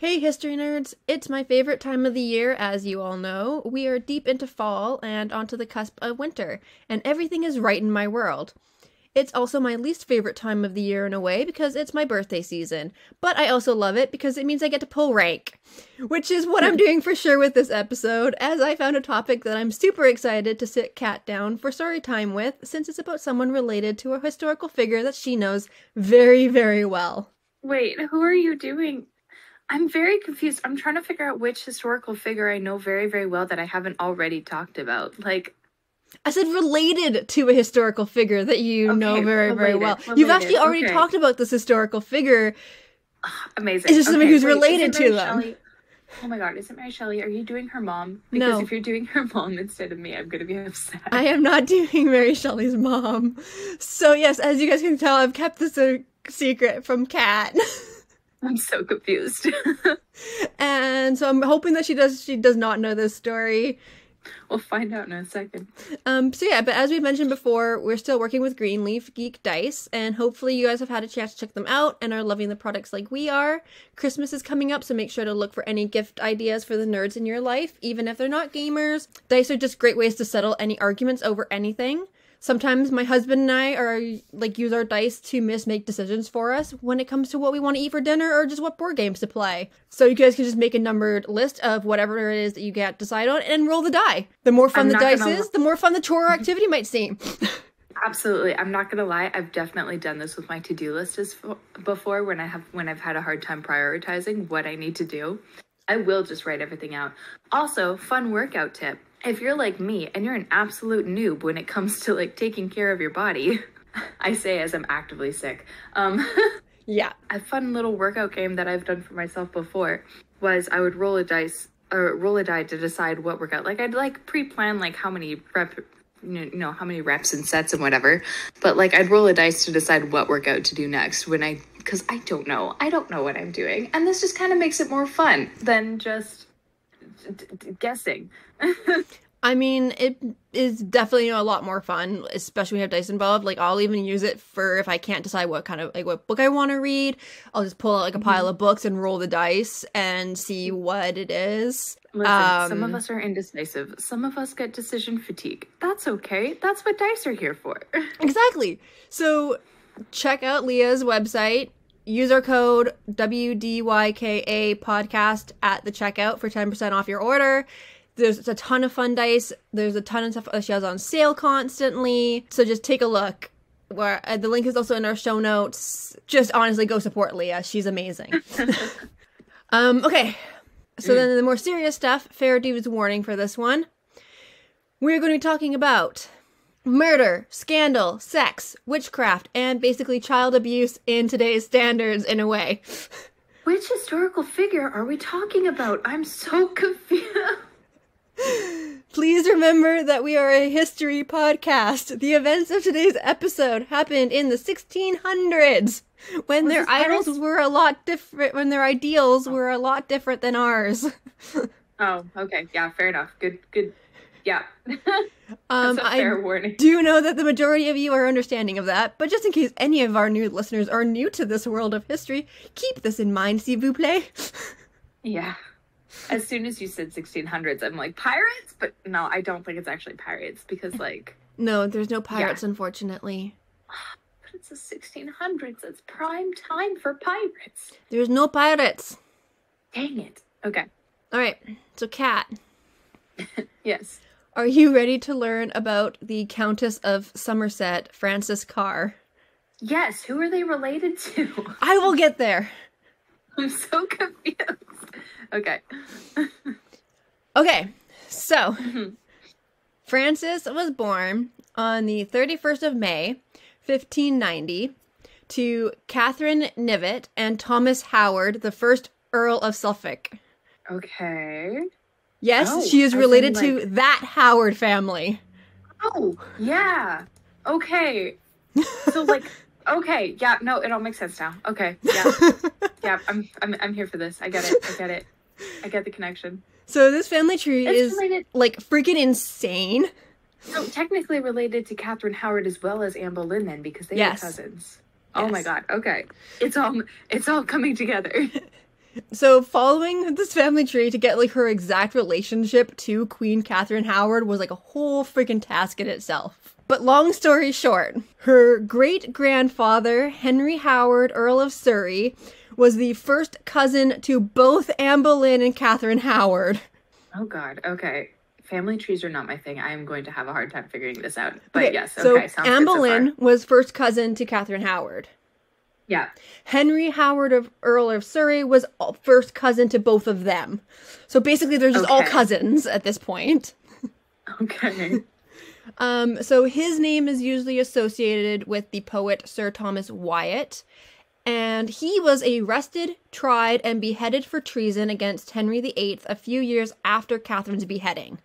Hey, history nerds! It's my favorite time of the year, as you all know. We are deep into fall and onto the cusp of winter, and everything is right in my world. It's also my least favorite time of the year in a way because it's my birthday season, but I also love it because it means I get to pull rank, which is what I'm doing for sure with this episode, as I found a topic that I'm super excited to sit Kat down for story time with, since it's about someone related to a historical figure that she knows very, very well. Wait, who are you doing? I'm very confused. I'm trying to figure out which historical figure I know very, very well that I haven't already talked about. Like, I said related to a historical figure that you Okay, know very, very related, well. You've actually already okay. talked about this historical figure. amazing. It's just somebody who's wait, related to them. Shelley? Oh my god, is it Mary Shelley? Are you doing her mom? Because No. if you're doing her mom instead of me, I'm gonna be upset. I am not doing Mary Shelley's mom. So, yes, as you guys can tell, I've kept this a secret from Kat. I'm so confused. and so I'm hoping that she does she does not know this story. we'll find out in a second. Um, so yeah, but as we mentioned before, we're still working with Greenleaf Geek Dice, and hopefully you guys have had a chance to check them out and are loving the products like we are. Christmas is coming up, so make sure to look for any gift ideas for the nerds in your life, even if they're not gamers. Dice are just great ways to settle any arguments over anything. Sometimes my husband and I are like use our dice to miss make decisions for us when it comes to what we want to eat for dinner or just what board games to play. So you guys can just make a numbered list of whatever it is that you get decide on and roll the die. The more fun I'm the dice gonna is, the more fun the chore or activity might seem. Absolutely. I'm not gonna lie. I've definitely done this with my to-do list as fo- before when I have when I've had a hard time prioritizing what I need to do. I will just write everything out. Also, fun workout tip. If you're like me and you're an absolute noob when it comes to like taking care of your body, I say as I'm actively sick. Um yeah. a fun little workout game that I've done for myself before was I would roll a dice or roll a die to decide what workout. Like I'd like pre-plan like how many rep you know how many reps and sets and whatever. But like I'd roll a dice to decide what workout to do next when I cuz I don't know. I don't know what I'm doing. And this just kind of makes it more fun than just d- d- guessing. I mean, it is definitely a lot more fun, especially when you have dice involved. Like, I'll even use it for if I can't decide what kind of like what book I want to read. I'll just pull out like a pile of books and roll the dice and see what it is. Listen, some Um, of us are indecisive. Some of us get decision fatigue. That's okay. That's what dice are here for. Exactly. So, check out Leah's website. Use our code WDYKA podcast at the checkout for 10% off your order. There's a ton of fun dice. There's a ton of stuff that she has on sale constantly. So just take a look. Where uh, the link is also in our show notes. Just honestly go support Leah. She's amazing. um, okay. So then the more serious stuff, fair dues warning for this one. We're going to be talking about murder, scandal, sex, witchcraft, and basically child abuse in today's standards in a way. Which historical figure are we talking about? I'm so confused. Please remember that we are a history podcast. The events of today's episode happened in the 1600s when Was their idols were a lot different, when their ideals oh. were a lot different than ours. Oh, okay. Yeah, fair enough. Good, good. Yeah. Um, I fair warning. do you know that the majority of you are understanding of that, but just in case any of our new listeners are new to this world of history, keep this in mind, s'il vous plaît. Yeah. As soon as you said 1600s, I'm like, pirates? But no, I don't think it's actually pirates because, like, No, there's no pirates, unfortunately. but it's the 1600s. It's prime time for pirates. There's no pirates. Dang it. Okay. All right, so Kat. Yes. Are you ready to learn about the Countess of Somerset, Frances Carr? Yes. Who are they related to? I will get there. I'm so confused. Okay. Okay, so mm-hmm. Frances was born on the 31st of May, 1590, to Catherine Knivet and Thomas Howard, the first Earl of Suffolk. Okay. Yes, Oh, she is related to that Howard family. Oh, yeah. Okay. So like okay, yeah, no, it all makes sense now. Okay. Yeah. yeah, I'm I'm I'm here for this. I get it. I get it. I get the connection. So this family tree It's is related like freaking insane. so technically related to Catherine Howard as well as Anne Boleyn then because they Yes. were cousins. Oh my god. Okay. It's all it's all coming together. So, following this family tree to get like her exact relationship to Queen Catherine Howard was like a whole freaking task in itself. But long story short, her great grandfather, Henry Howard, Earl of Surrey, was the first cousin to both Anne Boleyn and Catherine Howard. Oh God. Okay. Family trees are not my thing. I am going to have a hard time figuring this out. But Okay, yes, so okay. Sounds Anne good so Boleyn was first cousin to Catherine Howard. Yeah. Henry Howard of Earl of Surrey was first cousin to both of them. So basically, they're just all cousins at this point. Okay. Um, so his name is usually associated with the poet Sir Thomas Wyatt, and he was arrested, tried, and beheaded for treason against Henry VIII a few years after Catherine's beheading.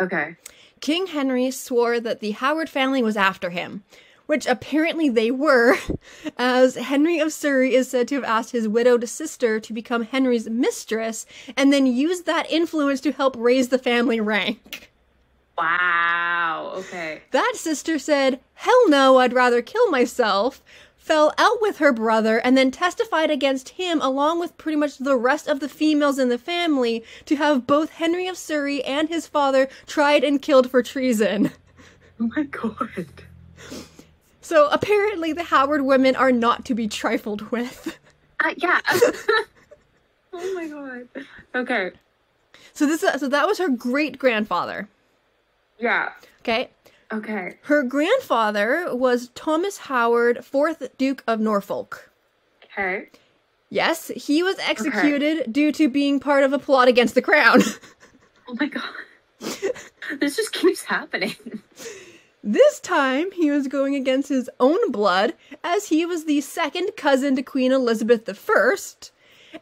okay. King Henry swore that the Howard family was after him, which apparently they were, as Henry of Surrey is said to have asked his widowed sister to become Henry's mistress and then used that influence to help raise the family rank. Wow. Okay. That sister said, Hell no, I'd rather kill myself, fell out with her brother, and then testified against him along with pretty much the rest of the females in the family to have both Henry of Surrey and his father tried and killed for treason. Oh my God. So apparently, the Howard women are not to be trifled with. Uh, yeah. oh my God. Okay. So this, so that was her great grandfather. Yeah. Okay, Okay. her grandfather was Thomas Howard, fourth Duke of Norfolk. Okay. Yes, he was executed due to being part of a plot against the crown. Oh my God. this just keeps happening. this time, he was going against his own blood, as he was the second cousin to Queen Elizabeth I,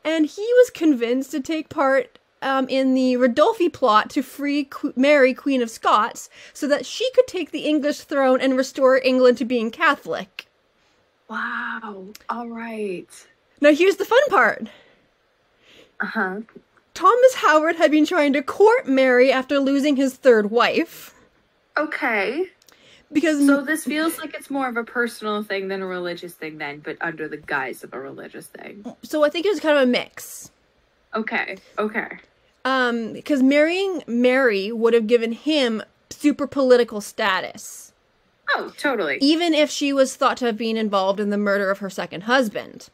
and he was convinced to take part um, in the Ridolfi plot to free Qu- Mary, Queen of Scots, so that she could take the English throne and restore England to being Catholic. Wow. All right. Now, here's the fun part. Uh huh. Thomas Howard had been trying to court Mary after losing his third wife. Okay. Because So this feels like it's more of a personal thing than a religious thing, then, but under the guise of a religious thing. so I think it was kind of a mix. Okay. Okay. Um, because marrying Mary would have given him super political status, Oh, totally. even if she was thought to have been involved in the murder of her second husband.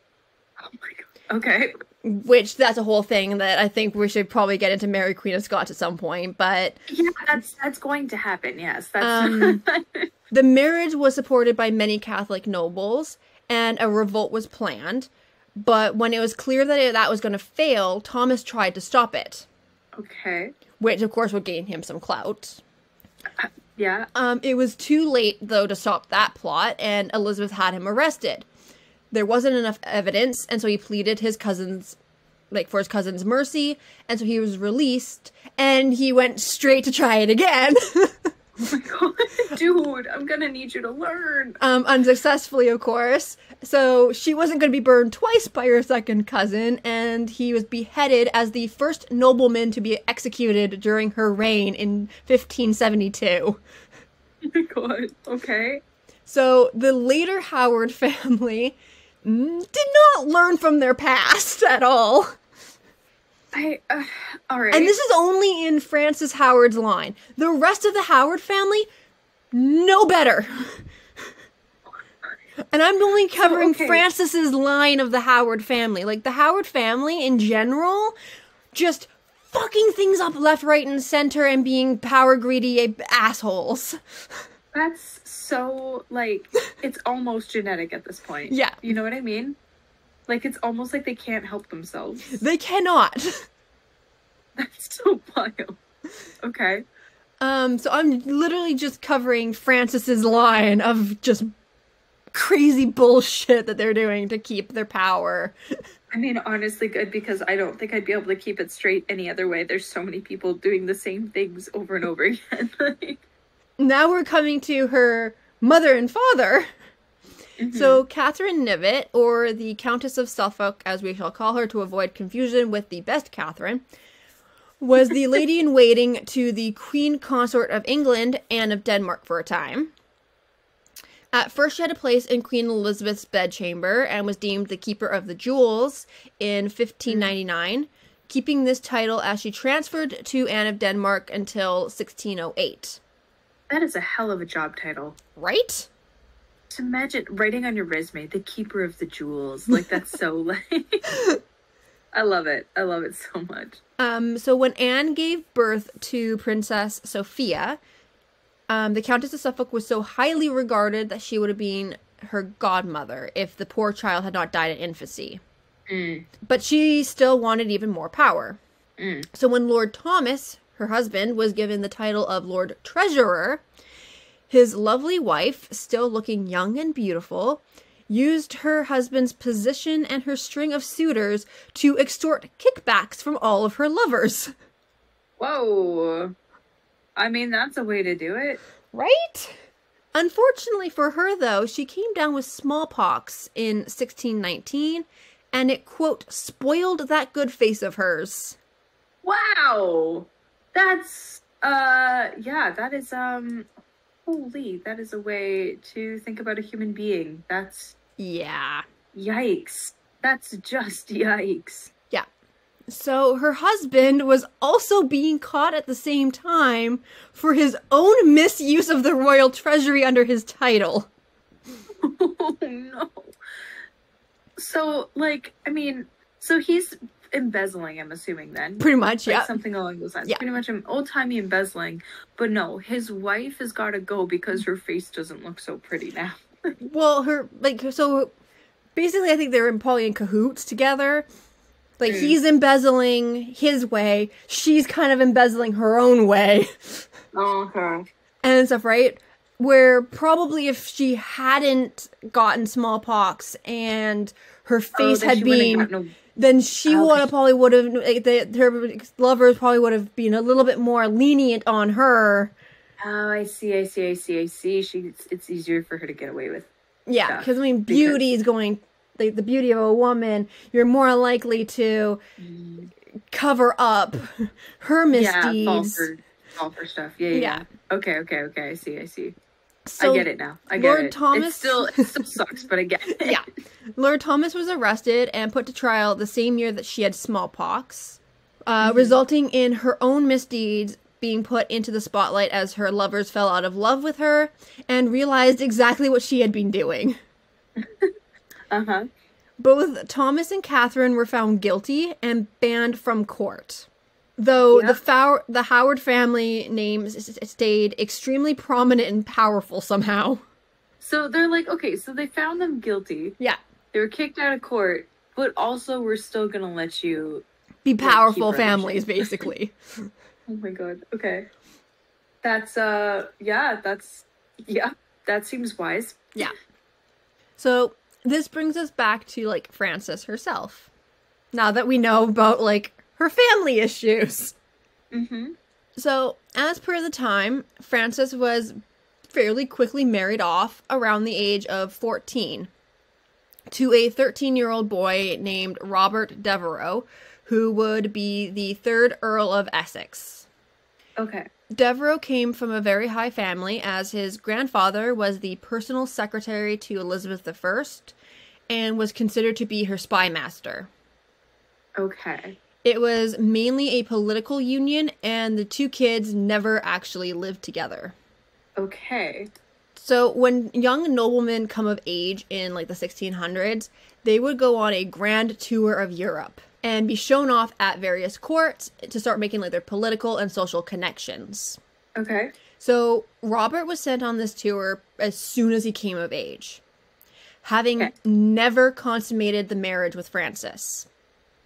Oh my god. Okay. Which that's a whole thing that I think we should probably get into Mary Queen of Scots at some point. But Yeah, that's that's going to happen. Yes, that's. Um, the marriage was supported by many Catholic nobles, and a revolt was planned. But when it was clear that it, that was going to fail, Thomas tried to stop it, okay. which of course would gain him some clout. Yeah. Um, it was too late though to stop that plot, and Elizabeth had him arrested. There wasn't enough evidence, and so he pleaded his cousin's, like for his cousin's mercy, and so he was released, and he went straight to try it again, Oh my god, dude, I'm gonna need you to learn. um, unsuccessfully, of course. So she wasn't going to be burned twice by her second cousin, and he was beheaded as the first nobleman to be executed during her reign in 1572. Oh my god. Okay. So the later Howard family did not learn from their past at all. I. Uh, all right. And this is only in Frances Howard's line. The rest of the Howard family, no better. And I'm only covering okay. Frances's line of the Howard family. Like the Howard family in general, just fucking things up left, right, and center and being power greedy assholes. That's so like it's almost genetic at this point. Yeah. You know what I mean? Like it's almost like they can't help themselves. They cannot. That's so wild. Okay. Um, so I'm literally just covering Frances's line of just crazy bullshit that they're doing to keep their power. I mean, honestly, good because I don't think I'd be able to keep it straight any other way. There's so many people doing the same things over and over again. like, Now we're coming to her mother and father. Mm-hmm. So Catherine Knivet, or the Countess of Suffolk, as we shall call her to avoid confusion with the best Catherine, was the lady in waiting to the Queen Consort of England and of Denmark for a time. At first, she had a place in Queen Elizabeth's bedchamber and was deemed the keeper of the jewels in 1599, mm. keeping this title as she transferred to Anne of Denmark until 1608. That is a hell of a job title. Right? Just imagine writing on your resume, the keeper of the jewels. Like that's so like I love it. I love it so much. Um, so when Anne gave birth to Princess Sophia, um, the Countess of Suffolk was so highly regarded that she would have been her godmother if the poor child had not died in infancy. Mm. But she still wanted even more power. Mm. So when Lord Thomas, her husband, was given the title of Lord Treasurer, his lovely wife, still looking young and beautiful, used her husband's position and her string of suitors to extort kickbacks from all of her lovers. Whoa. I mean, that's a way to do it. Right? Unfortunately for her, though, she came down with smallpox in 1619, and it, quote, spoiled that good face of hers. Wow. That's uh yeah, that is um holy, that is a way to think about a human being. That's Yeah. yikes. That's just yikes. Yeah. So her husband was also being caught at the same time for his own misuse of the royal treasury under his title. Oh no. So like, I mean, so he's embezzling, I'm assuming then. Pretty much, like yeah. something along those lines. Yeah. Pretty much an old timey embezzling. But no, his wife has got to go because her face doesn't look so pretty now. Well, her like so basically I think they're in probably in cahoots together. Like Mm. he's embezzling his way, she's kind of embezzling her own way Oh, okay. and stuff, right? Where probably if she hadn't gotten smallpox and her face Oh, had been then she Oh, would have probably would have like, the, her lovers probably would have been a little bit more lenient on her. Oh, I see, I see, I see, I see. She, it's easier for her to get away with. Yeah, because I mean, because- beauty is going like the beauty of a woman. You're more likely to mm. cover up her Yeah, fall misdeeds. for, fall for stuff. Yeah, Yeah. yeah. Okay, okay, okay. I see, I see. So, I get it now. I get Lord it. Thomas- It still, it still sucks, but I get it. Yeah, Lord Thomas was arrested and put to trial the same year that she had smallpox, uh, Mm-hmm. resulting in her own misdeeds being put into the spotlight as her lovers fell out of love with her and realized exactly what she had been doing. Uh huh. Both Thomas and Catherine were found guilty and banned from court. Though Yeah. the Fow- the Howard family name s- s- stayed extremely prominent and powerful somehow. So they're like, okay, so they found them guilty. Yeah. They were kicked out of court, but also we're still gonna let you. Be powerful running families, basically. Oh my god. Okay. That's uh, yeah. That's yeah. That seems wise. yeah. So this brings us back to like Frances herself. Now that we know about like her family issues. Mm-hmm. So, as per the time, Frances was fairly quickly married off around the age of 14 to a 13 year old boy named Robert Devereux, who would be the third Earl of Essex. Okay. Devereux came from a very high family, as his grandfather was the personal secretary to Elizabeth I and was considered to be her spy master. Okay. It was mainly a political union, and the two kids never actually lived together. Okay. So, when young noblemen come of age in like the 1600s, they would go on a grand tour of Europe and be shown off at various courts to start making like their political and social connections. Okay. So, Robert was sent on this tour as soon as he came of age, having Okay. never consummated the marriage with Frances.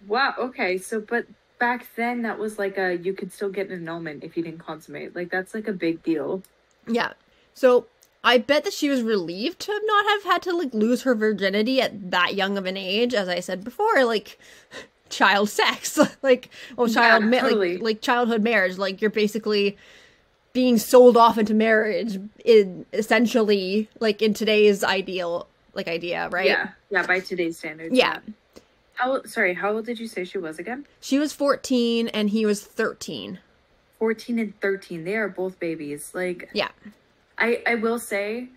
Wow. Okay. So, but back then that was like a you could still get an annulment if you didn't consummate. Like that's like a big deal. Yeah. So I bet that she was relieved to not have had to like lose her virginity at that young of an age, as I said before, like child sex, like oh child Yeah, ma- totally. like, like childhood marriage. Like you're basically being sold off into marriage in essentially like in today's ideal like idea, right? Yeah. Yeah. By today's standards. Yeah. How? Sorry. How old did you say she was again? She was 14 and he was 13. Fourteen and thirteen. They are both babies. Like Yeah. I. I will say,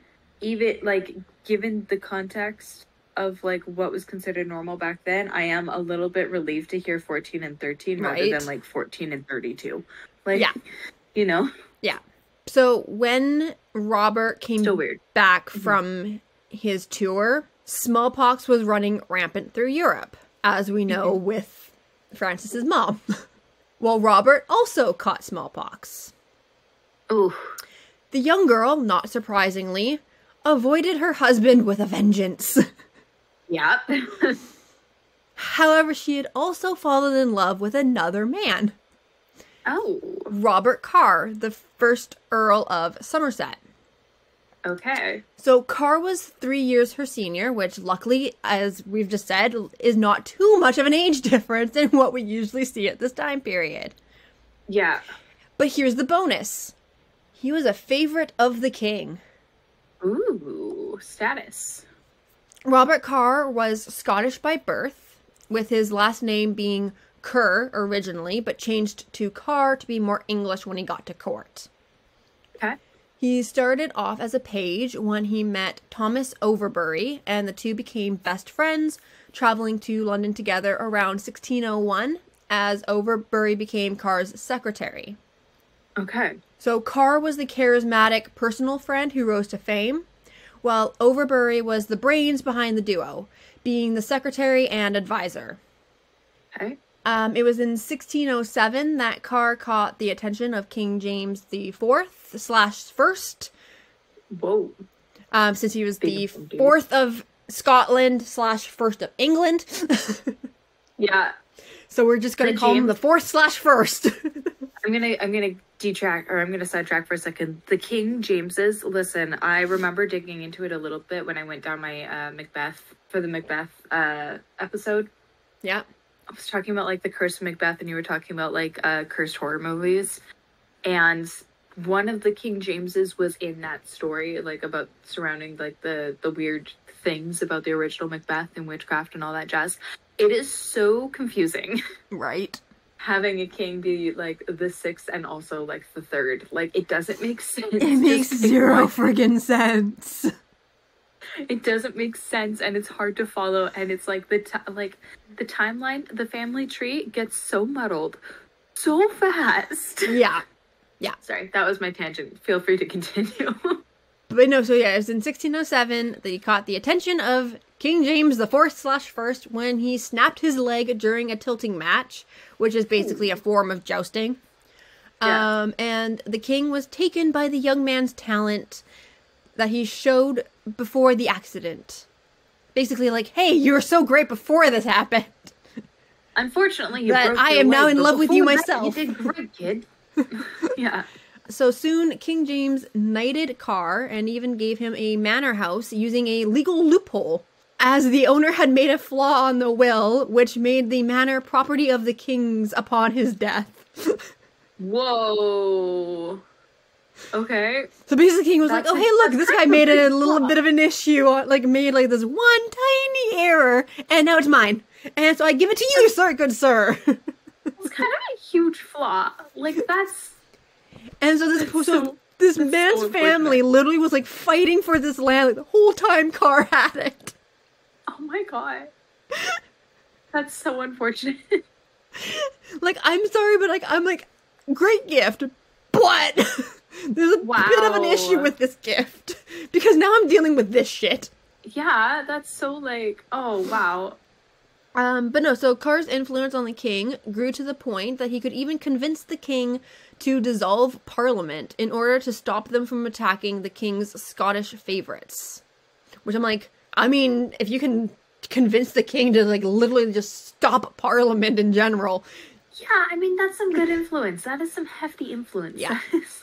even like given the context of like what was considered normal back then, I am a little bit relieved to hear 14 and 13 rather than like 14 and 32. Like, Yeah. you know, Yeah. So when Robert came still weird. back mm-hmm. from his tour, smallpox was running rampant through Europe, as we know mm-hmm. with Frances's mom. While Robert also caught smallpox. Ooh. The young girl, not surprisingly, avoided her husband with a vengeance. Yep. However, she had also fallen in love with another man, oh. Robert Carr, the first Earl of Somerset. Okay. So Carr was three years her senior, which luckily, as we've just said, is not too much of an age difference than what we usually see at this time period. Yeah. But here's the bonus. He was a favorite of the king. Ooh. Status. Robert Carr was Scottish by birth, with his last name being Kerr originally, but changed to Carr to be more English when he got to court. Okay. He started off as a page when he met Thomas Overbury, and the two became best friends, traveling to London together around 1601 as Overbury became Carr's secretary. Okay. So Carr was the charismatic personal friend who rose to fame, while Overbury was the brains behind the duo, being the secretary and advisor. Okay. Um, it was in 1607 that Carr caught the attention of King James the Fourth slash First, Whoa. um, since he was the dude. fourth of Scotland slash first of England. Yeah. so we're just gonna The call him the fourth slash first. I'm gonna I'm gonna detract or I'm gonna sidetrack for a second. The King Jameses. Listen, I remember digging into it a little bit when I went down my uh, Macbeth for the Macbeth uh, episode. yeah. I was talking about like the Curse of Macbeth, and you were talking about like uh, cursed horror movies, and one of the King Jameses was in that story, like about surrounding like the the weird things about the original Macbeth and witchcraft and all that jazz. It is so confusing. Right. having a king be like the sixth and also like the third. Like it doesn't make sense. It makes zero friggin' sense. It doesn't make sense, and it's hard to follow. And it's like the ti like the timeline, the family tree gets so muddled so fast. Yeah. Yeah sorry, that was my tangent. Feel free to continue. But no, so yeah, it was in 1607 that he caught the attention of King James the Fourth slash First when he snapped his leg during a tilting match, which is basically a form of jousting. Yeah. Um, and the king was taken by the young man's talent that he showed before the accident. Basically, like, hey, you were so great before this happened. Unfortunately, you That I am now in love with you that, myself. You did great, kid. yeah. So soon, King James knighted Carr and even gave him a manor house using a legal loophole, as the owner had made a flaw on the will, which made the manor property of the king's upon his death. Whoa. Okay. So basically, king was That's like, "Oh, hey, look, this guy made a little flaw." bit of an issue, uh, like made like this one tiny error, and now it's mine, and so I give it to you, sir, good sir." It's kind of a huge flaw. Like that's And so this so, so- this man's so family literally was like fighting for this land like the whole time Carr had it. oh my god. That's so unfortunate. Like I'm sorry, but like I'm like great gift, but there's a bit of an issue with this gift because now I'm dealing with this shit. yeah, that's so like oh wow. Um, but no, so Carr's influence on the king grew to the point that he could even convince the king to dissolve parliament in order to stop them from attacking the king's Scottish favorites. Which I'm like, I mean, if you can convince the king to like literally just stop parliament in general, Yeah, I mean that's some good influence. That is some hefty influence. Yeah.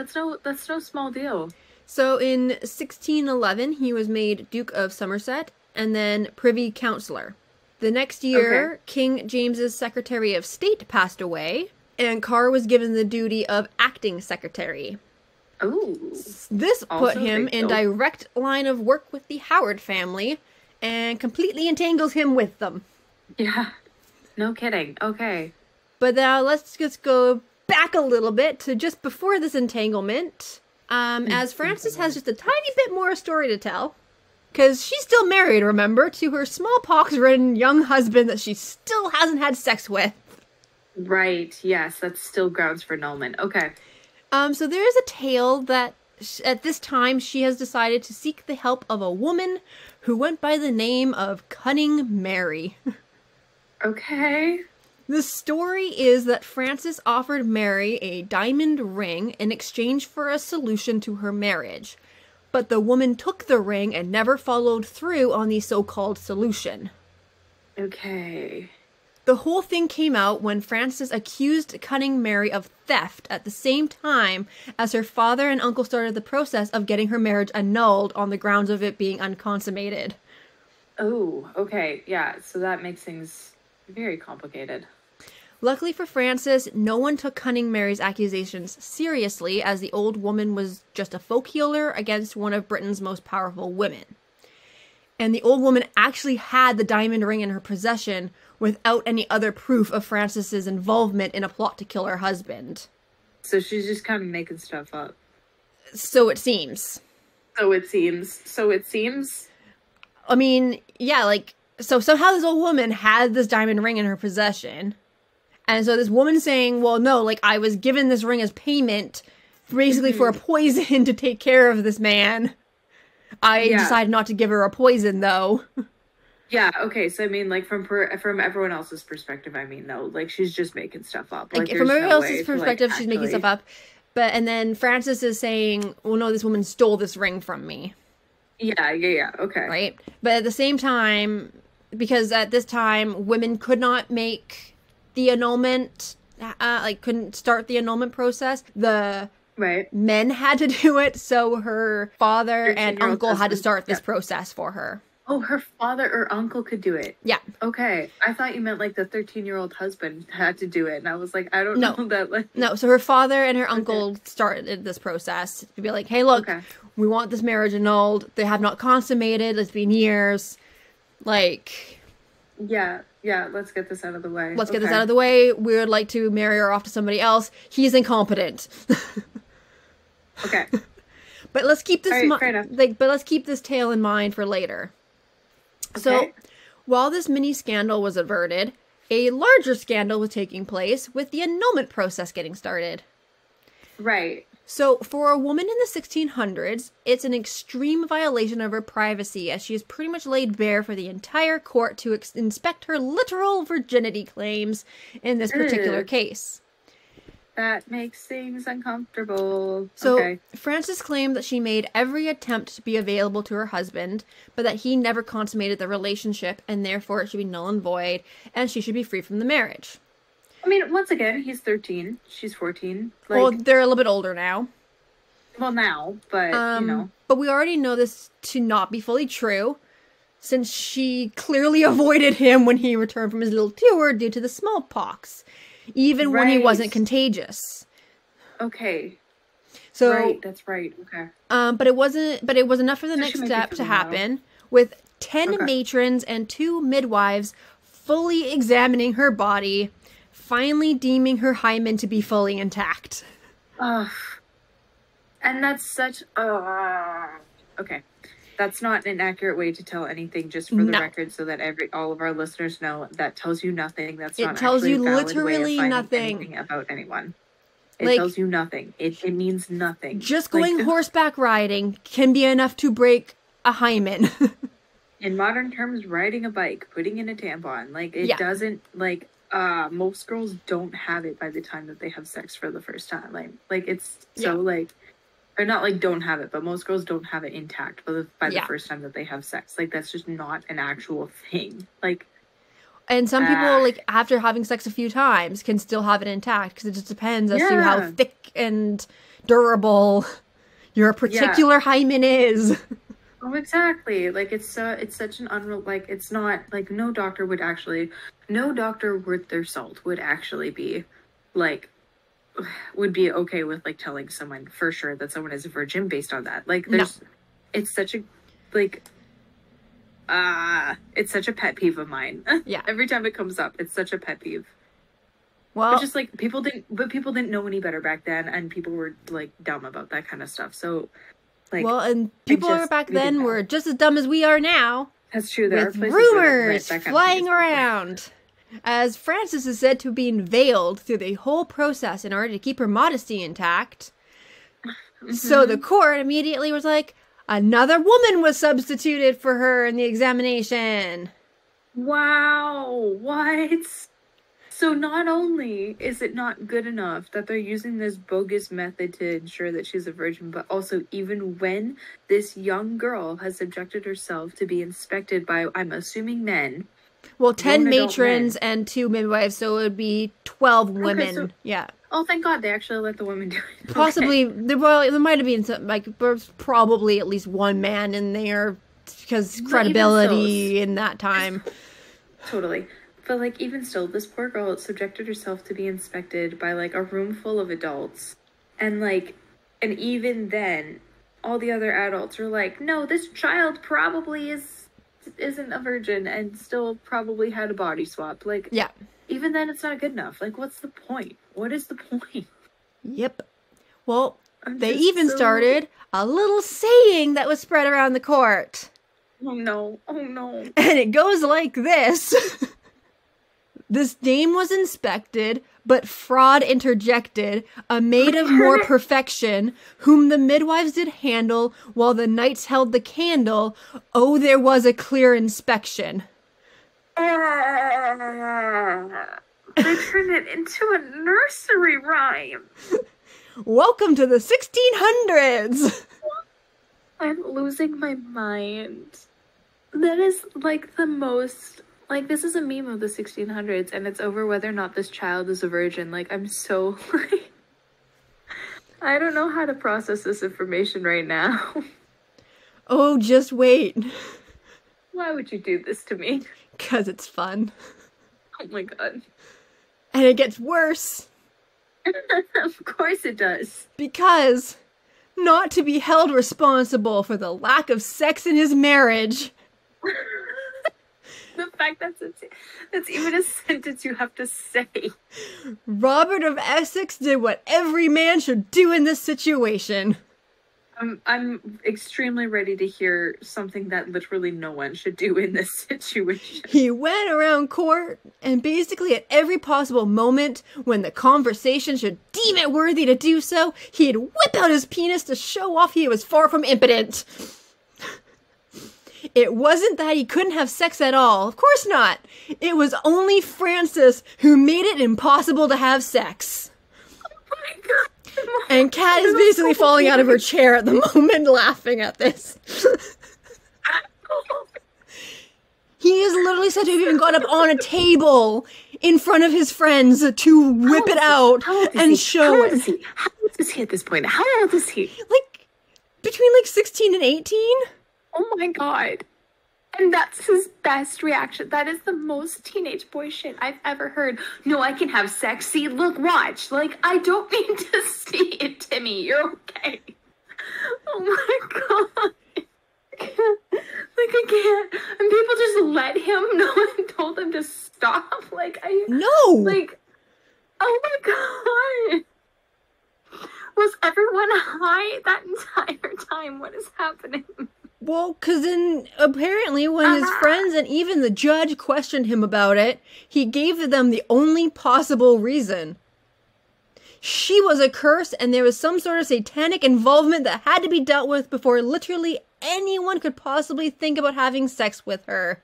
That is, no that's no small deal. So in 1611, he was made Duke of Somerset and then Privy Councillor. The next year, King James's Secretary of State passed away, and Carr was given the duty of acting secretary. Oh. This put him in direct line of work with the Howard family and completely entangles him with them. Yeah. No kidding. Okay. But now let's just go back a little bit to just before this entanglement. Um, as Frances has just a tiny bit more story to tell. Because she's still married, remember, to her smallpox ridden young husband that she still hasn't had sex with. Right. Yes, that's still grounds for annulment. Okay. Um, so there is a tale that sh- at this time she has decided to seek the help of a woman who went by the name of Cunning Mary. Okay. The story is that Frances offered Mary a diamond ring in exchange for a solution to her marriage, but the woman took the ring and never followed through on the so called solution. Okay. The whole thing came out when Frances accused Cunning Mary of theft at the same time as her father and uncle started the process of getting her marriage annulled on the grounds of it being unconsummated. Oh, okay. Yeah, so that makes things very complicated. Luckily for Frances, no one took Cunning Mary's accusations seriously, as the old woman was just a folk healer against one of Britain's most powerful women. And the old woman actually had the diamond ring in her possession without any other proof of Frances's involvement in a plot to kill her husband. So she's just kind of making stuff up. So it seems. So it seems. So it seems. I mean, yeah, like so somehow this old woman had this diamond ring in her possession. And so this woman saying, well, no, like I was given this ring as payment basically mm-hmm. for a mm-hmm. poison to take care of this man. I yeah. decided not to give her a poison though. Yeah, okay. So I mean like from per, from everyone else's perspective, I mean no, like she's just making stuff up. Like, like from everyone no else's perspective, to, like, she's actually... making stuff up. But and then Frances is saying, "Well, no, this woman stole this ring from me." Yeah, yeah, yeah. Okay. Right? But at the same time, because at this time women could not make the annulment uh, like couldn't start the annulment process. The right. men had to do it so her father and uncle had to start this yeah. process for her. Oh her father or uncle could do it? Yeah. Okay. I thought you meant like the 13 year old husband had to do it and i was like i don't no. know that like no so her father and her uncle okay. started this process to be like hey look okay. we want this marriage annulled. They have not consummated. It's been years. Like, yeah, yeah, let's get this out of the way. Let's okay. get this out of the way. We would like to marry her off to somebody else. He's incompetent. okay. But let's keep this right, mi- like but let's keep this tale in mind for later. Okay. So, while this mini scandal was averted, a larger scandal was taking place with the annulment process getting started. Right. So, for a woman in the 1600s, it's an extreme violation of her privacy as she is pretty much laid bare for the entire court to ex- inspect her literal virginity claims in this particular case. That makes things uncomfortable. So, okay. Frances claimed that she made every attempt to be available to her husband, but that he never consummated the relationship and therefore it should be null and void and she should be free from the marriage. I mean, once again, he's 13. She's 14. Like, well, they're a little bit older now. Well, now, but, um, you know. But we already know this to not be fully true, since she clearly avoided him when he returned from his little tour due to the smallpox, even right. when he wasn't contagious. Okay. So right, that's right. Okay. Um, but it wasn't. But it was enough for the so next step to happen, with ten okay. matrons and two midwives fully examining her body finally deeming her hymen to be fully intact. Ugh. And that's such. Uh, okay. That's not an accurate way to tell anything, just for the no. record, so that every all of our listeners know that tells you nothing. That's it not tells you literally nothing about anyone. It like, tells you nothing. It, it means nothing. Just going like, horseback riding can be enough to break a hymen. in modern terms, riding a bike, putting in a tampon, like it yeah. doesn't like uh most girls don't have it by the time that they have sex for the first time like like it's so yeah. like or not like don't have it but most girls don't have it intact by the, by the yeah. first time that they have sex like that's just not an actual thing like and some uh, people like after having sex a few times can still have it intact because it just depends as yeah. to how thick and durable your particular hymen is Oh, exactly. Like it's so it's such an unreal like it's not like no doctor would actually no doctor worth their salt would actually be like would be okay with like telling someone for sure that someone is a virgin based on that. Like there's no. it's such a like ah uh, it's such a pet peeve of mine. Yeah. Every time it comes up, it's such a pet peeve. Well, It's just like people didn't, but people didn't know any better back then, and people were like dumb about that kind of stuff. So, like, well, and people just- are back we then were just as dumb as we are now. that's true. There with are rumors right, that kind flying around. As Frances is said to have been veiled through the whole process in order to keep her modesty intact. So Mm-hmm. the court immediately was like, another woman was substituted for her in the examination. Wow, what? So not only is it not good enough that they're using this bogus method to ensure that she's a virgin, but also even when this young girl has subjected herself to be inspected by, I'm assuming men, Well, 10 Grown adult matrons and two midwives, so it would be 12 women. so- yeah. Oh, thank God they actually let the women do it. Okay. Possibly, there, well, there might have been some, like, there's probably at least one man in there because credibility in that time. Totally. But like even still, this poor girl subjected herself to be inspected by like a room full of adults. And like and even then, all the other adults are like, no, this child probably is isn't a virgin and still probably had a body swap. Like Yeah. even then it's not good enough. Like what's the point? What is the point? Yep. Well, I'm they even so- started a little saying that was spread around the court. Oh no. Oh no. And it goes like this This dame was inspected, but fraud interjected, a maid of more perfection, whom the midwives did handle, while the knights held the candle. Oh, there was a clear inspection. they turned it into a nursery rhyme. Welcome to the 1600s! I'm losing my mind. That is like the most like this is a meme of the 1600s and it's over whether or not this child is a virgin. Like I'm so like I don't know how to process this information right now. Oh, just wait, Why would you do this to me? because it's fun. Oh my god. And it gets worse. of course it does. Because not to be held responsible for the lack of sex in his marriage. The fact that's a, that's even a sentence you have to say. Robert of Essex did what every man should do in this situation. I'm I'm extremely ready to hear something that literally no one should do in this situation. He went around court and basically at every possible moment when the conversation should deem it worthy to do so, he'd whip out his penis to show off he was far from impotent. It wasn't that he couldn't have sex at all. Of course not. It was only Frances who made it impossible to have sex. Oh my god. And Kat is basically falling out of her chair at the moment laughing at this. He is literally said to have even got up on a table in front of his friends to whip it out How old is and he? show How old it. is he? How old is he at this point? How old is he? Like between like 16 and 18? Oh my god. And that's his best reaction. That is the most teenage boy shit I've ever heard. No, I can have sex. See, look, watch. Like, I don't need to see it, Timmy. You're okay. Oh my god. like, I can't. And people just let him. No one told him to stop. Like, I. No. Like, oh my god. Was everyone high that entire time? What is happening? Well, cuz then apparently when his Ah. friends and even the judge questioned him about it, he gave them the only possible reason. She was a curse and there was some sort of satanic involvement that had to be dealt with before literally anyone could possibly think about having sex with her.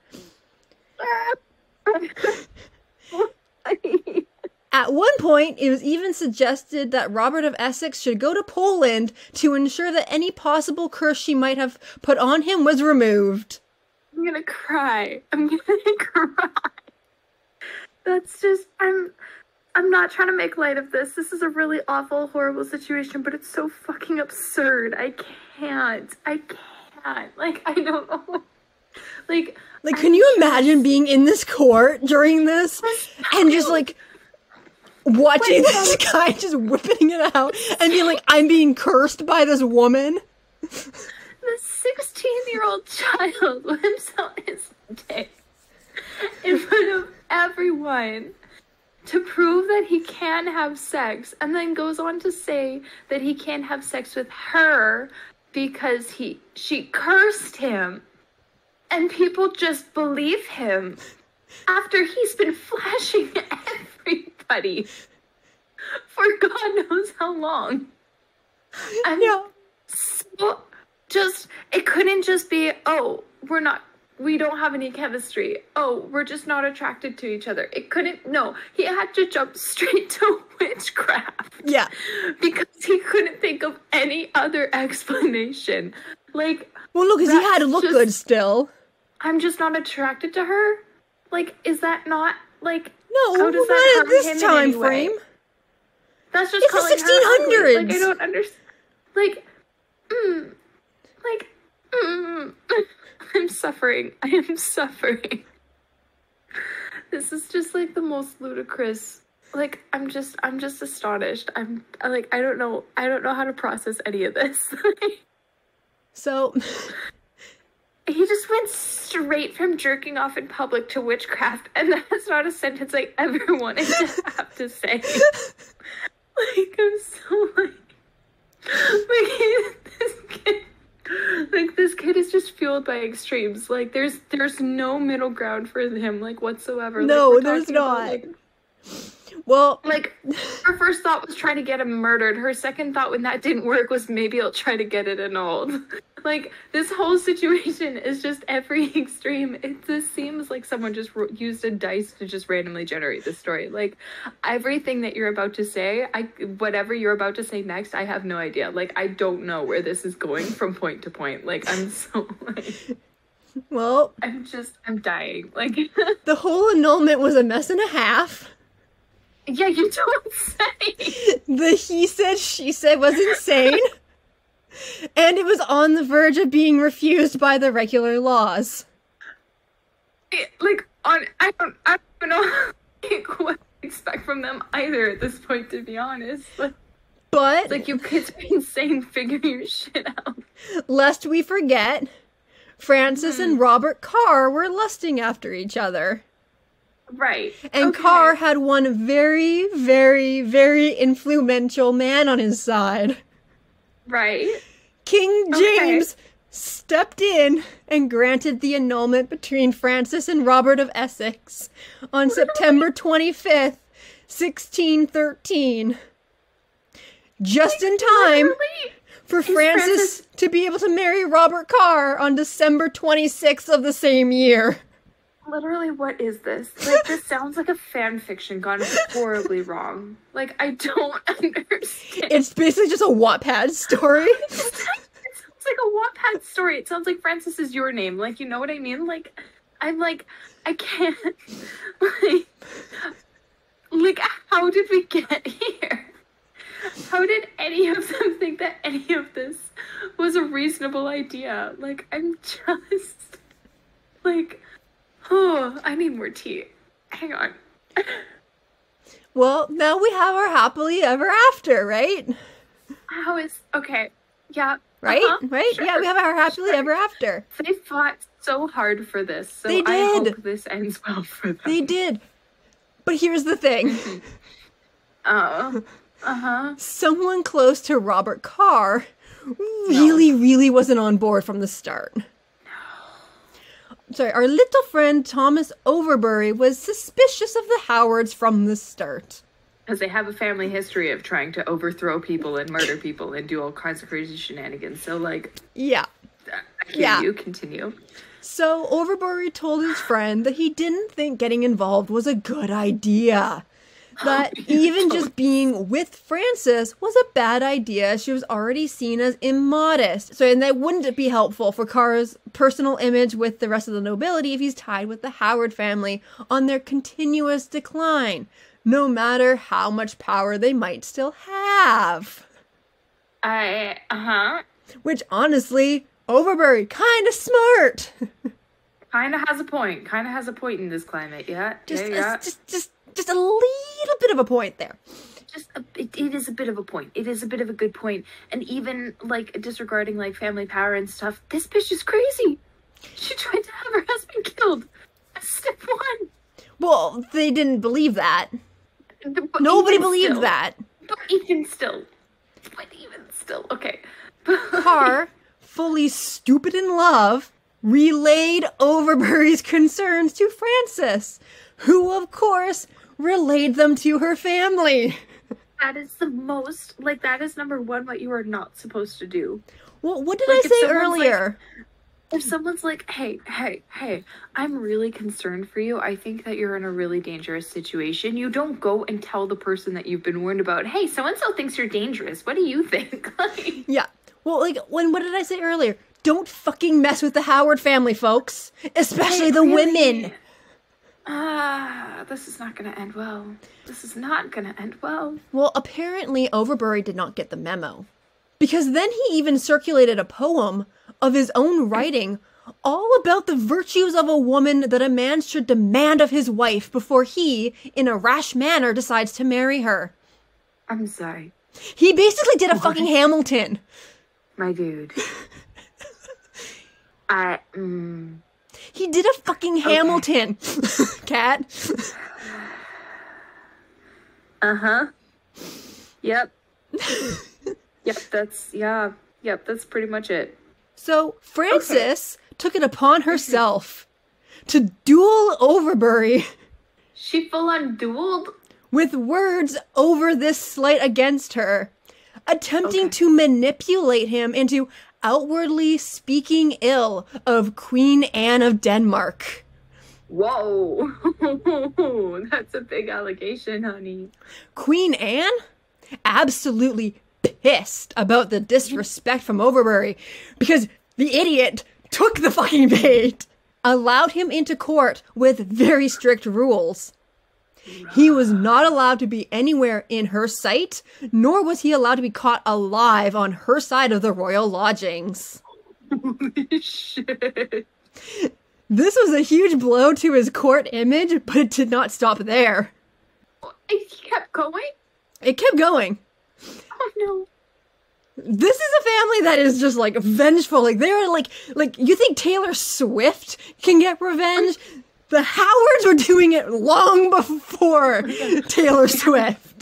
At one point, it was even suggested that Robert of Essex should go to Poland to ensure that any possible curse she might have put on him was removed. I'm gonna cry. I'm gonna cry. That's just I'm I'm not trying to make light of this. This is a really awful, horrible situation, but it's so fucking absurd. I can't. I can't. Like I don't know. Like Like, can you imagine being in this court during this and just like watching this guy just whipping it out and being like, I'm being cursed by this woman? the 16 year old child whips out his dick in front of everyone to prove that he can have sex and then goes on to say that he can't have sex with her because he she cursed him. And people just believe him after he's been flashing everybody for God knows how long. And Yeah. so just it couldn't just be, oh, we're not we don't have any chemistry. Oh, we're just not attracted to each other. It couldn't no. He had to jump straight to witchcraft Yeah. because he couldn't think of any other explanation. Like Well, look, he had to look just- good still. I'm just not attracted to her. Like, is that not like No, How does not that at harm this time way? frame. that's just It's the calling her ugly. Like I don't understand. Like, mm, like, mm, I'm suffering. I am suffering. This is just like the most ludicrous. Like I'm just, I'm just astonished. I'm like, I don't know, I don't know how to process any of this. So, he just went straight from jerking off in public to witchcraft, and that's not a sentence I ever wanted to have to say. like I'm so like, like this kid, like this kid is just fueled by extremes. Like there's there's no middle ground for him like whatsoever. No, we're there's talking about, not. like, well, like her first thought was trying to get him murdered. Her second thought when that didn't work was maybe I'll try to get it annulled. Like this whole situation is just every extreme. It just seems like someone just used a dice to just randomly generate this story. Like everything that you're about to say, I whatever you're about to say next, I have no idea. Like I don't know where this is going from point to point. Like I'm so like well, I'm just I'm dying. Like the whole annulment was a mess and a half. Yeah, you don't say. The he said, she said was insane. and it was on the verge of being refused by the regular laws. like on I don't I don't know like, what to expect from them either at this point to be honest. Like, But, like you kids are insane, figure your shit out. lest we forget, Frances and hmm. Robert Carr were lusting after each other. Right. And okay. Carr had one very, very, very influential man on his side. Right. King Okay. James stepped in and granted the annulment between Frances and Robert of Essex on September 25th, 1613. Just in time Literally, for is Frances, Frances- to be able to marry Robert Carr on December 26th of the same year. Literally, what is this? Like this sounds like a fan fiction gone horribly wrong. Like I don't understand. It's basically just a Wattpad story. it sounds like a Wattpad story. It sounds like Frances is your name. Like, you know what I mean? Like, I'm like, I can't. Like, like how did we get here? How did any of them think that any of this was a reasonable idea? Like, I'm just. Like, oh, I need more tea. Hang on. Well, now we have our happily ever after, right? How is. Okay. Yeah. Right? uh-huh, right? Yeah, we have our happily sure. ever after. They fought so hard for this, so They I did. hope this ends well for them. They did. But here's the thing Oh. Uh huh. someone close to Robert Carr really, really wasn't on board from the start. Sorry, our little friend Thomas Overbury was suspicious of the Howards from the start. Because they have a family history of trying to overthrow people and murder people and do all kinds of crazy shenanigans. So, like, Yeah. Yeah. you. Continue. So Overbury told his friend that he didn't think getting involved was a good idea. That even just being with Frances was a bad idea. She was already seen as immodest. So, and that wouldn't be helpful for Carr's personal image with the rest of the nobility if he's tied with the Howard family on their continuous decline, no matter how much power they might still have. I. Uh huh. Which honestly, Overbury kind of smart. Kind of has a point. Kind of has a point in this climate. Yeah. just, yeah. yeah. just, just, just a little bit of a point there. just a, it, it is a bit of a point. It is a bit of a good point. And even like disregarding like family power and stuff, this bitch is crazy. She tried to have her husband killed. That's step one. Well, they didn't believe that. but Nobody believed still- that. But even still, but even still, okay. Carr, fully stupid in love, relayed Overbury's concerns to Frances, who, of course, relayed them to her family. that is the most like that is number one. What you are not supposed to do. Well, what did Like, I say someone's like- earlier? If someone's like, "Hey, hey, hey, I'm really concerned for you. I think that you're in a really dangerous situation." You don't go and tell the person that you've been warned about, "Hey, so and so thinks you're dangerous. What do you think?" like, yeah. Well, like, when, what did I say earlier? Don't fucking mess with the Howard family, folks. Especially the really- women. Ah, this is not gonna end well. This is not gonna end well. Well, apparently Overbury did not get the memo. Because then he even circulated a poem of his own writing all about the virtues of a woman that a man should demand of his wife before he, in a rash manner, decides to marry her. I'm sorry, He basically did a fucking Hamilton. my dude. I mm, He did a fucking Hamilton. Kat. uh huh. Yep. yep. That's yeah. Yep. That's pretty much it. So Frances took it upon herself to duel Overbury She full on dueled. with words over this slight against her, attempting Okay. to manipulate him into outwardly speaking ill of Queen Anne of Denmark. Whoa, that's a big allegation, honey. Queen Anne? Absolutely pissed about the disrespect from Overbury because the idiot took the fucking bait, allowed him into court with very strict rules. He was not allowed to be anywhere in her sight, nor was he allowed to be caught alive on her side of the royal lodgings. Holy shit. This was a huge blow to his court image, but it did not stop there. It kept going. It kept going. Oh no. This is a family that is just like vengeful. Like they're like like you think Taylor Swift can get revenge? The Howards were doing it long before Taylor Swift.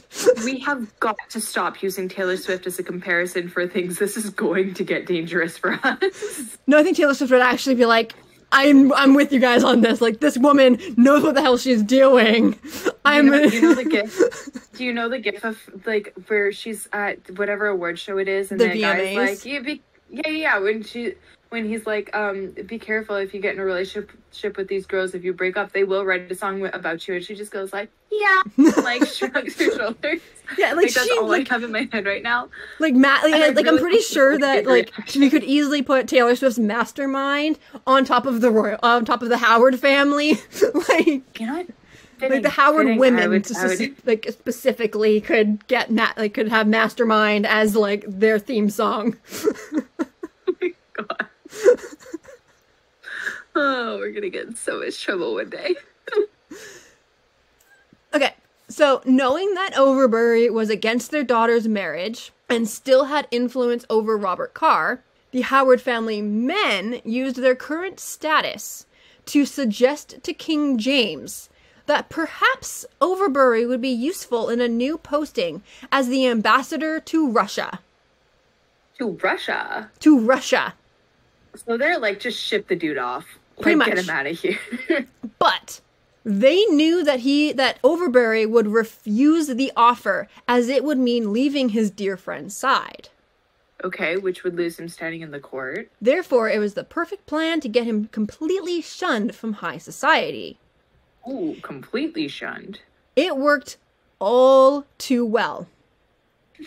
We have got to stop using Taylor Swift as a comparison for things. This is going to get dangerous for us. No, I think Taylor Swift would actually be like, I'm I'm with you guys on this. Like this woman knows what the hell she's doing. I'm You know, you know the gif. Do you know the gif of like where she's at whatever award show it is, and The the, guy's like, "You be yeah, yeah." yeah," When she when he's like, um, "Be careful if you get in a relationship with these girls. If you break up, they will write a song about you." And she just goes like, "Yeah," like shrugs her shoulders. Yeah, like, Like, that's she all like, I have in my head right now. like Matt like, like I'm pretty sure that like we could easily put Taylor Swift's mastermind on top of the royal on top of the Howard family. like You know what? like the Howard fitting. women would, would, like specifically could get ma- like could have Mastermind as like their theme song. oh my God. oh, we're gonna get in so much trouble one day. Okay, so knowing that Overbury was against their daughter's marriage and still had influence over Robert Carr, the Howard family men used their current status to suggest to King James that perhaps Overbury would be useful in a new posting as the ambassador to Russia. To Russia. To Russia. So they're like, just ship the dude off. Pretty like, much. Get him out of here. But they knew that he that Overbury would refuse the offer as it would mean leaving his dear friend's side. okay, which would lose him standing in the court. Therefore, it was the perfect plan to get him completely shunned from high society. Ooh, completely shunned. It worked all too well.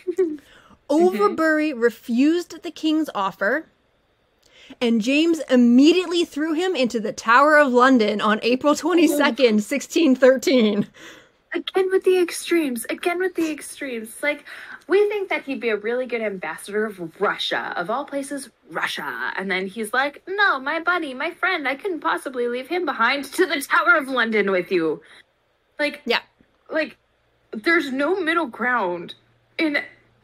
Overbury refused the king's offer, and James immediately threw him into the Tower of London on April 22nd, 1613. Again with the extremes. Again with the extremes. Like, we think that he'd be a really good ambassador of Russia, of all places, Russia. And then he's like, no, my buddy, my friend, I couldn't possibly leave him behind to the Tower of London with you. Like, Yeah. like, there's no middle ground in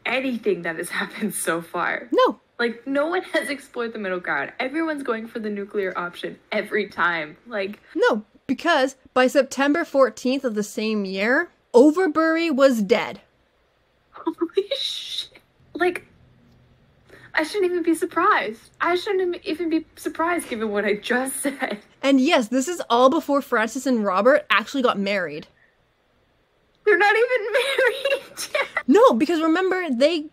anything that has happened so far. No, Like, no one has explored the middle ground. Everyone's going for the nuclear option every time. Like, No, because by September 14th of the same year, Overbury was dead. Holy shit. Like, I shouldn't even be surprised. I shouldn't even be surprised given what I just said. And yes, this is all before Frances and Robert actually got married. They're not even married yet. No, because remember they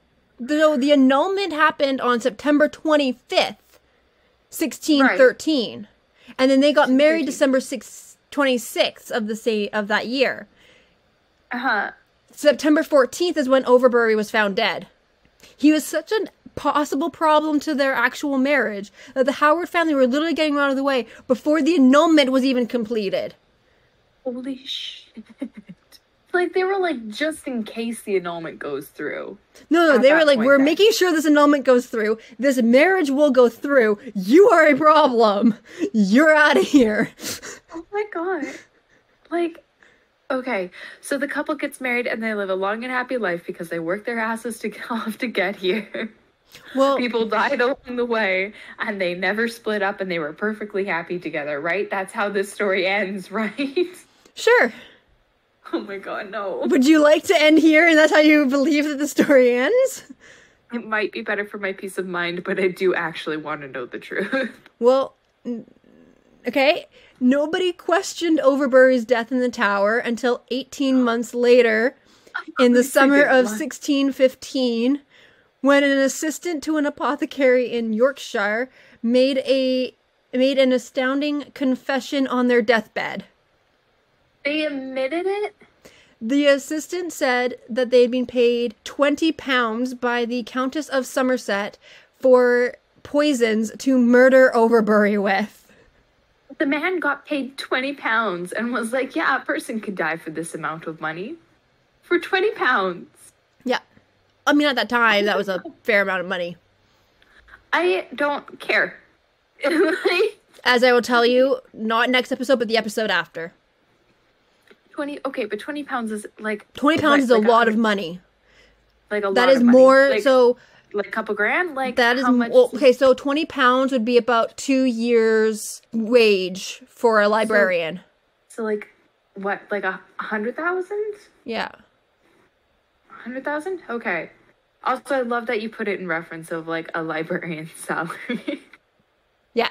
the the annulment happened on September 25th, 1613. And then they got married December 6, 26th of the same of that year. Uh huh. September 14th is when Overbury was found dead. He was such a possible problem to their actual marriage that the Howard family were literally getting out of the way before the annulment was even completed. Holy shit. Like, they were like, just in case the annulment goes through. No, no, they were like, we're then. making sure this annulment goes through. This marriage will go through. You are a problem. You're out of here. Oh my god. Like, okay, so the couple gets married and they live a long and happy life because they work their asses to get off to get here. Well, People died along the way and they never split up and they were perfectly happy together, right? That's how this story ends, right? sure. Oh my god, no. Would you like to end here and that's how you believe that the story ends? It might be better for my peace of mind, but I do actually want to know the truth. Well, okay. Nobody questioned Overbury's death in the tower until 18 months later in the summer of 1615 when an assistant to an apothecary in Yorkshire made a made an astounding confession on their deathbed. They admitted it? The assistant said that they had been paid 20 pounds by the Countess of Somerset for poisons to murder Overbury with. The man got paid 20 pounds and was like, yeah, a person could die for this amount of money. For 20 pounds. Yeah. I mean, at that time, that was a fair amount of money. I don't care. As I will tell you, not next episode, but the episode after. 20, okay, but 20 pounds is like. 20 pounds is a like lot of money. Like a lot That is more, Like, so Like a couple grand? Like, that is, how much? well, okay, so 20 pounds would be about two years' wage for a librarian. So, like, what? Like a hundred thousand? yeah. A hundred thousand? Okay. Also, I love that you put it in reference of like a librarian salary. Yeah.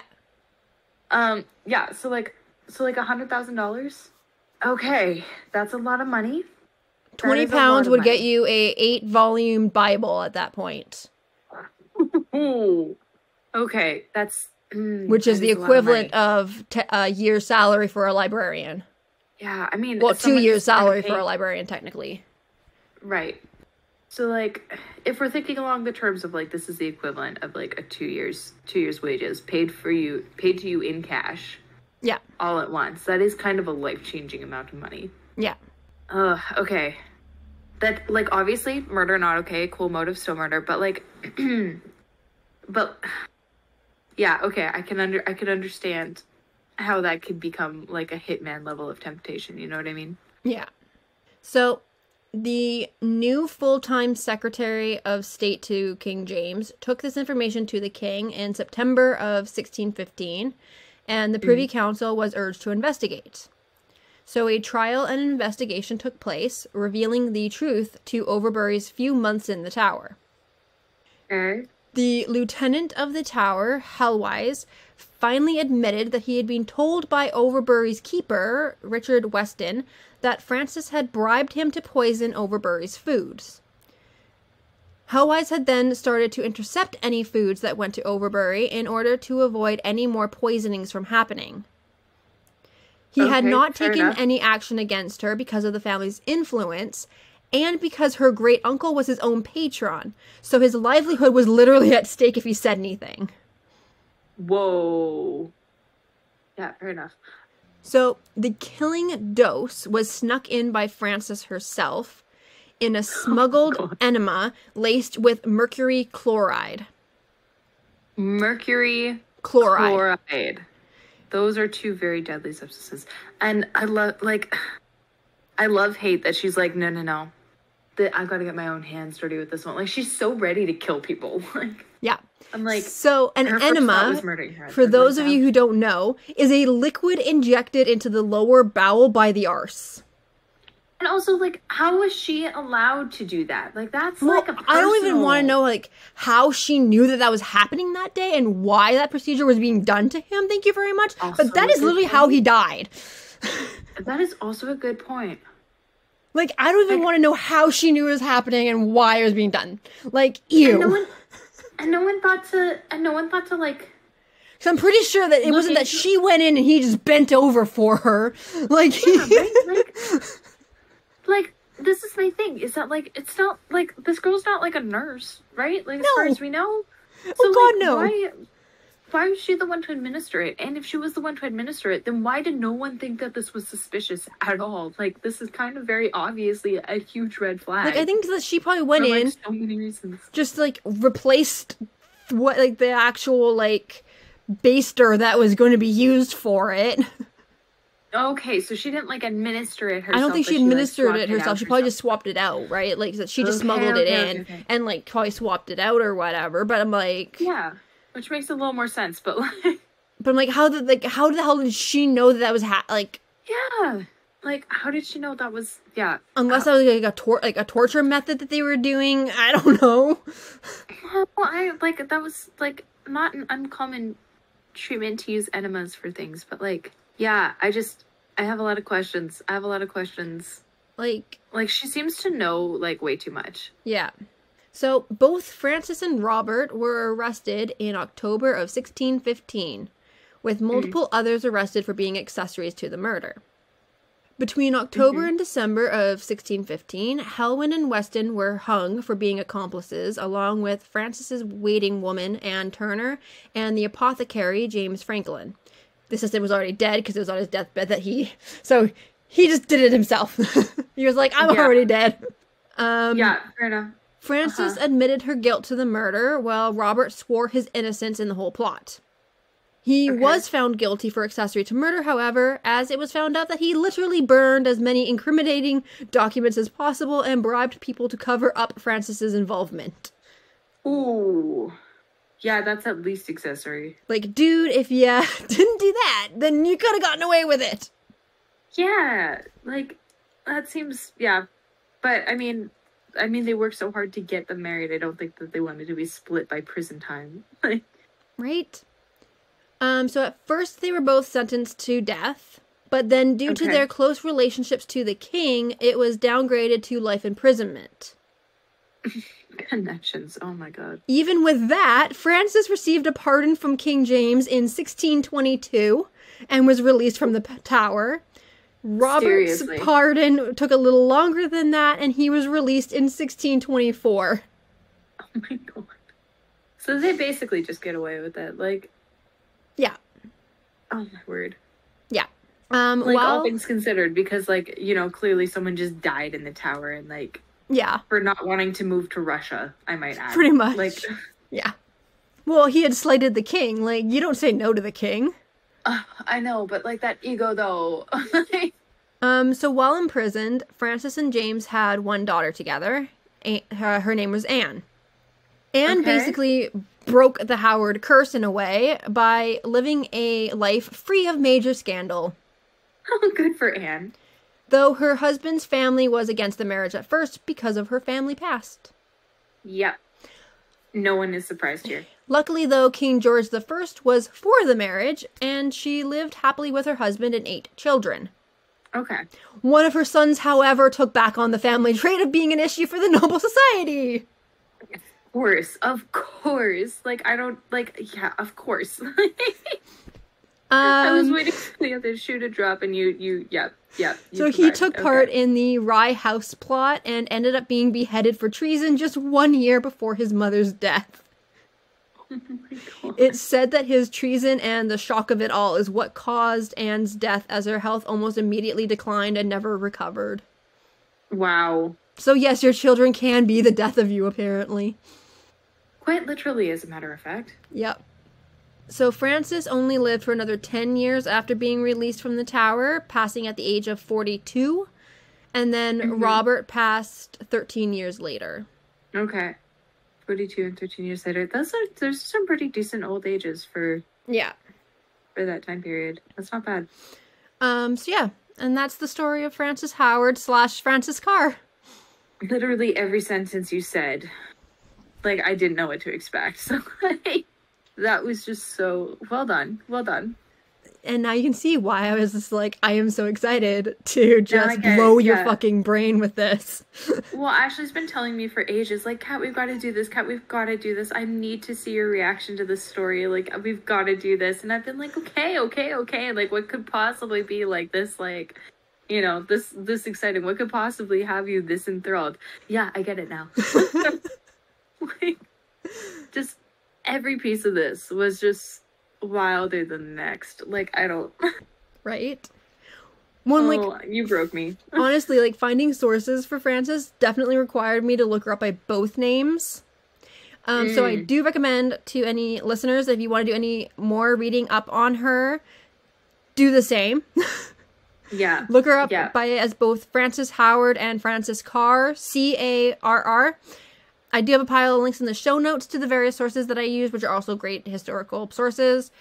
um, yeah, so like, so like a hundred thousand dollars? Okay, that's a lot of money. 20 is a lot pounds would money. get you a eight volume Bible at that point. Okay, that's. mm, which is the a lot of equivalent of te- a year's salary for a librarian. Yeah, I mean, Well, two years salary for a librarian, technically. Right. So like if we're thinking along the terms of like this is the equivalent of like a 2 years 2 years wages paid for you paid to you in cash Yeah. all at once. That is kind of a life-changing amount of money. Yeah. Uh okay. That like obviously murder not okay, cool motive still murder, but like but yeah, okay, I can under I can understand how that could become like a hitman level of temptation, you know what I mean? Yeah. So the new full time Secretary of State to King James took this information to the king in September of 1615, and the Privy mm. Council was urged to investigate. So a trial and investigation took place, revealing the truth to Overbury's few months in the tower. Okay. The lieutenant of the tower, Hellwise, finally admitted that he had been told by Overbury's keeper, Richard Weston, that Francis had bribed him to poison Overbury's foods. Hellwise had then started to intercept any foods that went to Overbury in order to avoid any more poisonings from happening. He had not taken enough. any action against her because of the family's influence and because her great uncle was his own patron. So his livelihood was literally at stake if he said anything. Whoa. Yeah, fair enough. So the killing dose was snuck in by Frances herself in a oh, smuggled God. enema laced with mercury chloride. Mercury Chloride. chloride. Those are two very deadly substances. And I love like I love hate that she's like, no, no, no. That I've got to get my own hands dirty with this one. Like she's so ready to kill people. Like Yeah. I'm like so an enema, was murdering her for those of you who don't know, is a liquid injected into the lower bowel by the arse. And also, like, how was she allowed to do that? Like, that's Well, like a I don't even want to know like how she knew that that was happening that day and why that procedure was being done to him. Thank you very much. Also but that is a is good literally how he died. That is also a good point. Like I don't even Like- want to know how she knew it was happening and why it was being done. Like And ew. no one, and no one thought to, and no one thought to like. So I'm pretty sure that it wasn't that she went in and he just bent over for her. Like right? Like, like this is my thing. Is that like it's not like this girl's not like a nurse, right? Like as far as we know. Oh, so Oh, God, like, no. Why, why was she the one to administer it? And if she was the one to administer it, then why did no one think that this was suspicious at all? Like this is kind of very obviously a huge red flag. like I think that she probably went for, like, in so many reasons. just like replaced what like the actual like baster that was going to be used for it. Okay, so she didn't like administer it herself. I don't think but she like, administered it herself. out She probably just swapped it out, right? Like that she just Okay, smuggled it okay, in okay, and like probably swapped it out or whatever. But I'm like, Yeah, which makes a little more sense. But like, but I'm like, how did like how the hell did she know that that was ha- like yeah, like how did she know that was? Yeah, unless uh, that was like a tor- like a torture method that they were doing? I don't know. Well, I like that was like not an uncommon treatment to use enemas for things, but like, yeah, I just I have a lot of questions. I have a lot of questions. Like Like she seems to know like way too much. Yeah. So both Frances and Robert were arrested in October of 1615, with hmm. multiple others arrested for being accessories to the murder. Between October mm-hmm. and December of 1615, Helwyn and Weston were hung for being accomplices, along with Frances's waiting woman, Anne Turner, and the apothecary, James Franklin. The assistant was already dead because it was on his deathbed that he. So he just did it himself. he was like, I'm Yeah. already dead. Um, Yeah, fair enough. Frances Uh-huh. admitted her guilt to the murder, while Robert swore his innocence in the whole plot. He Okay. was found guilty for accessory to murder, however, as it was found out that he literally burned as many incriminating documents as possible and bribed people to cover up Frances's involvement. Ooh, yeah, that's at least accessory. Like, dude, if you didn't do that, then you could have gotten away with it. Yeah, like that seems yeah, but I mean, I mean they worked so hard to get them married. I don't think that they wanted to be split by prison time. Like, Right? Um, so at first they were both sentenced to death, but then due to their close relationships to the king, it was downgraded to life imprisonment. connections. Oh my god. Even with that, Frances received a pardon from King James in 1622 and was released from the tower. Robert's Seriously? pardon took a little longer than that, and he was released in 1624. Oh my god. So they basically just get away with it. Like, Yeah, oh my word. yeah. Um, Like all things considered, because like you know clearly someone just died in the tower, and like yeah, for not wanting to move to Russia, I might add. Pretty much. Like, yeah. Well, he had slighted the king. Like, you don't say no to the king. uh, I know, but like that ego though. Um, so while imprisoned, Frances and James had one daughter together. A- her, her name was Anne. Anne Okay. basically broke the Howard curse in a way by living a life free of major scandal. Oh, Good for Anne. Though her husband's family was against the marriage at first because of her family past. Yep. No one is surprised here. Luckily, though, King George I was for the marriage, and she lived happily with her husband and eight children. Okay. One of her sons, however, took back on the family trait of being an issue for the noble society. Of course. Of course. Like I don't like yeah, of course. I was Um, waiting for the other shoe to drop and you you yep, yep. you so he took Okay. part in the Rye House plot and ended up being beheaded for treason just one year before his mother's death. Oh. It's said that his treason and the shock of it all is what caused Anne's death, as her health almost immediately declined and never recovered. Wow. So, yes, your children can be the death of you, apparently. Quite literally, as a matter of fact. Yep. So Frances only lived for another 10 years after being released from the tower, passing at the age of 42. And then Robert passed 13 years later. Okay. Forty-two and thirteen years later. Those are there's some pretty decent old ages for Yeah. for that time period. That's not bad. Um so yeah, And that's the story of Frances Howard slash Frances Carr. Literally every sentence you said, like I didn't know what to expect. So like, that was just so well done. Well done. And now you can see why I was just like, I am so excited to just it, blow your yeah. fucking brain with this. Well, Ashley's been telling me for ages, like, Kat, we've got to do this. Kat, we've got to do this. I need to see your reaction to this story. Like, we've got to do this. And I've been like, okay, okay, okay. Like, what could possibly be like this? Like, you know, this this exciting. What could possibly have you this enthralled? Yeah, I get it now. like, just every piece of this was just wilder than the next. Like, I don't. right? One like oh, you broke me. honestly, like finding sources for Frances definitely required me to look her up by both names. Um, So I Mm. do recommend to any listeners if you want to do any more reading up on her, do the same. Yeah. Look her up Yeah. by as both Frances Howard and Frances Carr, C A R R. I do have a pile of links in the show notes to the various sources that I use, which are also great historical sources.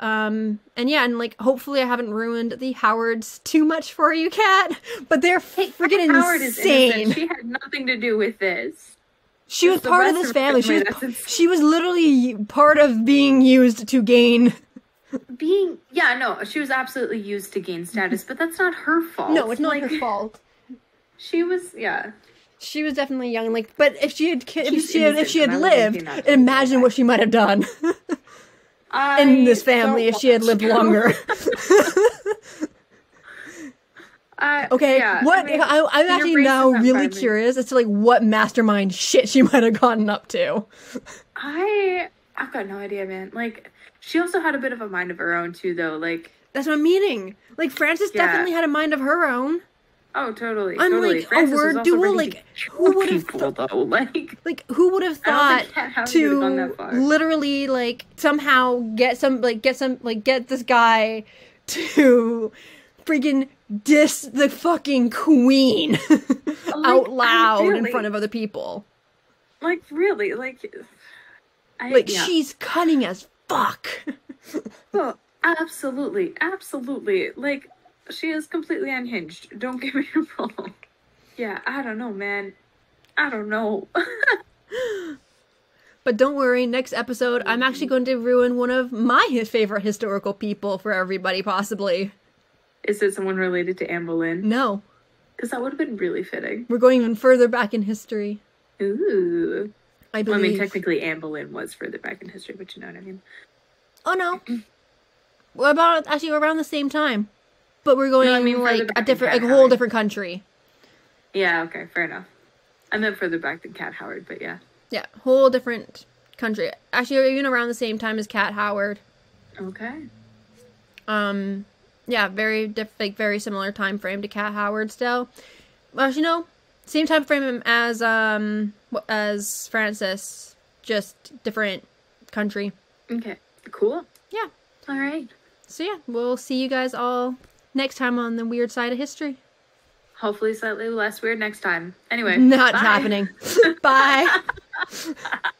Um, and yeah, and like hopefully I haven't ruined the Howards too much for you, Kat. But they're freaking Howard insane. She had nothing to do with this. She was Just part of this family. She was, family, that's insane. she was literally part of being used to gain. Being yeah, no, she was absolutely used to gain status, but that's not her fault. No, it's not Like, her fault. She was yeah. She was definitely young. Like, but if she had, ki- if she had, if she had innocent, and I would lived, imagine what she might have done in this family if she had lived longer. I- Okay, yeah, what? I mean, I, I'm actually now really curious as to like what mastermind shit she might have gotten up to. I I've got no idea, man. Like she also had a bit of a mind of her own too, though. Like That's what I'm meaning. Like Frances Yeah. definitely had a mind of her own. Oh, totally. I'm totally. like, a word duel, like, who would've people though? Like Like who would have thought think Cat Howard would have to literally like somehow get some like get some like get this guy to freaking diss the fucking queen out I loud in front of other people. like really, like I, Like yeah. she's cunning as fuck. Oh, absolutely, absolutely. Like she is completely unhinged. Don't get me wrong. Yeah, I don't know, man. I don't know. But don't worry, next episode I'm actually going to ruin one of my favorite historical people for everybody possibly. is it someone related to Anne Boleyn? No, Because that would have been really fitting. we're going even further back in history. Ooh. I Well, I mean, technically, Anne Boleyn was further back in history, but you know what I mean. Oh no. What about actually around the same time? But we're going I mean like a different, like a whole Howard. different country. Yeah, okay, fair enough. I meant further back than Cat Howard, but yeah. Yeah, whole different country. Actually, even around the same time as Cat Howard. Okay. Um, yeah, very diff- like very similar time frame to Cat Howard still. Well, you know, same time frame as um as Frances, just different country. Okay. Cool. Yeah. All right. So yeah, we'll see you guys all next time on the weird side of history. Hopefully, slightly less weird next time. Anyway, Not bye. happening. Bye.